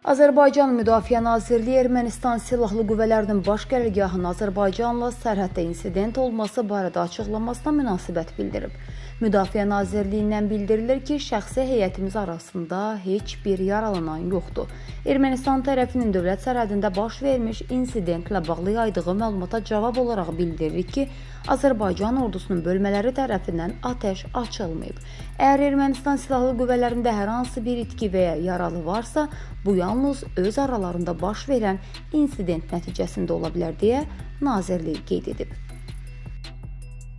Azərbaycan Müdafiə Nazirliyi Ermənistan Silahlı Qüvvələrinin baş qərargahının Azərbaycanla sərhəddə insident olması barədə açıqlamasına münasibət bildirib. Müdafiə Nazirliyindən bildirilir ki, şəxsi heyətimiz arasında heç bir yaralanan yoxdur. Ermənistan tərəfinin dövlət sərhədində baş vermiş insidentlə bağlı yaydığı məlumata cavab olaraq bildirir ki, Azərbaycan ordusunun bölmələri tərəfindən atəş açılmayıb. Əgər Ermənistan silahlı qüvvələrində hər hansı bir itki və ya yaralı varsa, bu yalnız öz aralarında baş verən insident nəticəsində ola bilər deyə nazirlik qeyd edib.